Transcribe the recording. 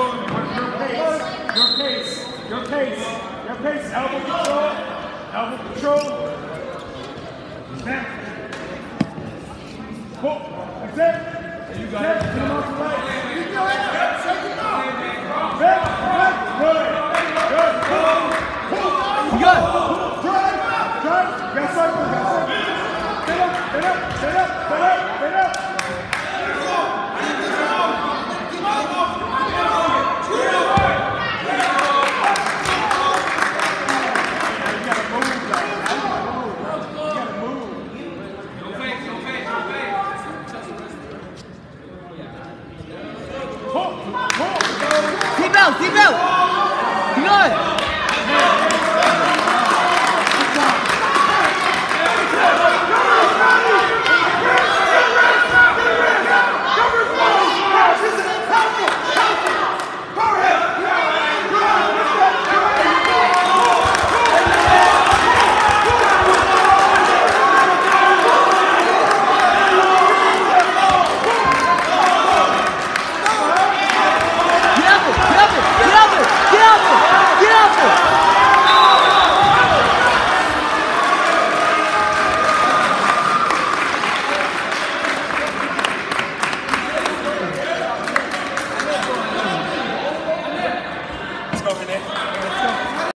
Jacory. Your pace, your pace, your pace, your pace. Elbow control, elbow control. Snap. Pull. That's it. You got it. The leg. Keep your head up. Shake it off. Back, back. Good. Good. Pull. You got Drive. Drive. Got cycle. Got cycle. Get up. Get up. Get up. 低调，低调。